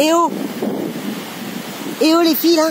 Eh oh. Eh oh les filles là